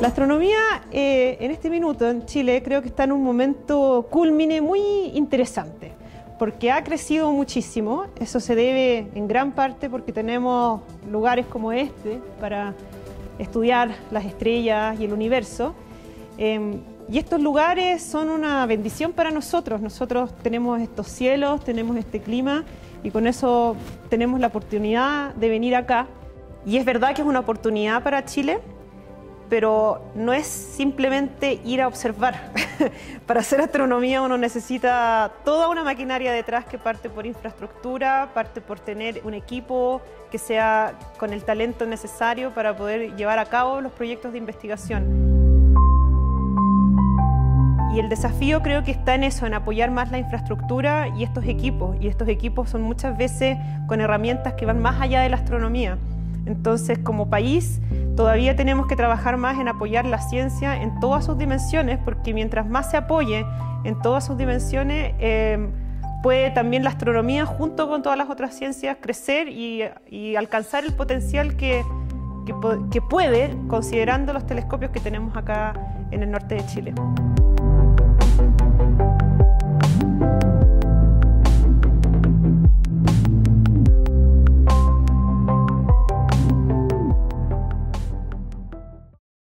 La astronomía eh, en este minuto en Chile creo que está en un momento culmine muy interesante, porque ha crecido muchísimo. Eso se debe en gran parte porque tenemos lugares como este para estudiar las estrellas y el universo. Em, y estos lugares son una bendición para nosotros. Nosotros tenemos estos cielos, tenemos este clima y con eso tenemos la oportunidad de venir acá. Y es verdad que es una oportunidad para Chile pero no es simplemente ir a observar. Para hacer astronomía uno necesita toda una maquinaria detrás que parte por infraestructura, parte por tener un equipo que sea con el talento necesario para poder llevar a cabo los proyectos de investigación. Y el desafío creo que está en eso, en apoyar más la infraestructura y estos equipos. Y estos equipos son muchas veces con herramientas que van más allá de la astronomía. Entonces, como país, todavía tenemos que trabajar más en apoyar la ciencia en todas sus dimensiones, porque mientras más se apoye en todas sus dimensiones, eh, puede también la astronomía, junto con todas las otras ciencias, crecer y, alcanzar el potencial que, que puede, considerando los telescopios que tenemos acá en el norte de Chile.